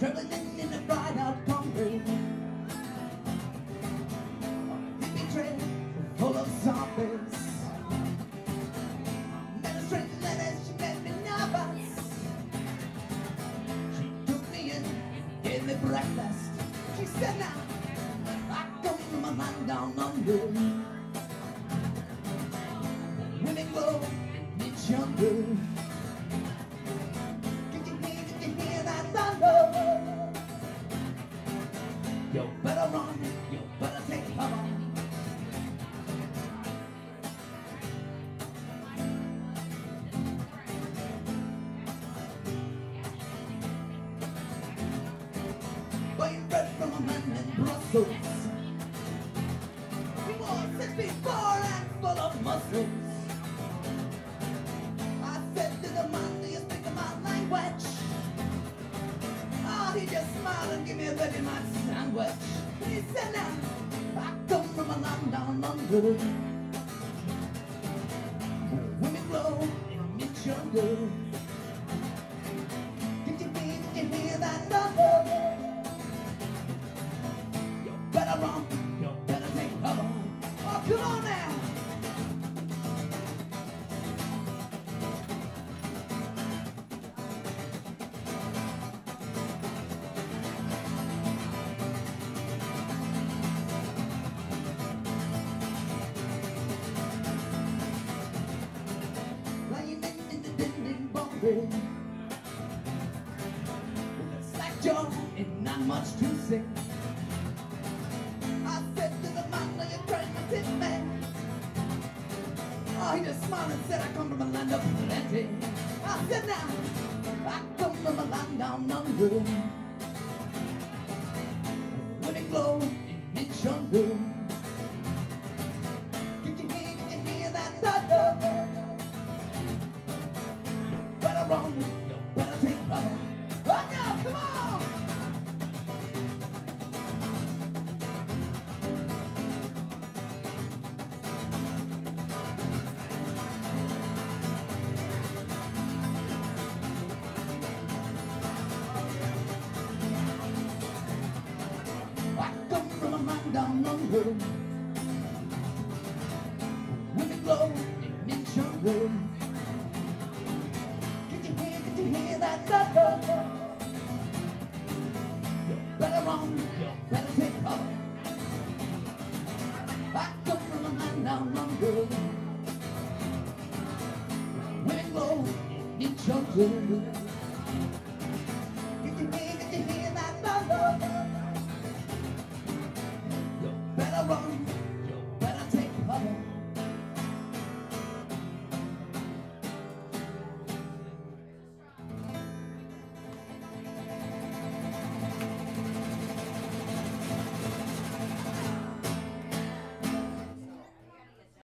traveling in a bright out pumping. On a hippie train full of zombies. Met a straight letter, she made me nervous. She took me in, gave me breakfast. She said, now, I come got my mind down under." Run, you better take cover. Buying bread from a man in Brussels. Just smiled and gave me a Betty Mac sandwich. He said, now, I come from a land down under. Women grow in the jungle. Did you did you hear that With a slack jaw and not much to say. I said to the man, are you trying to tip me? Oh, he just smiled and said, I come from a land of plenty. I said, now, I come from a land down under. Women glow in under. Women glow in the jungle. Did you hear, did you hear that thunder? You better run, you better take cover. I come from a land down under. Women glow in the jungle.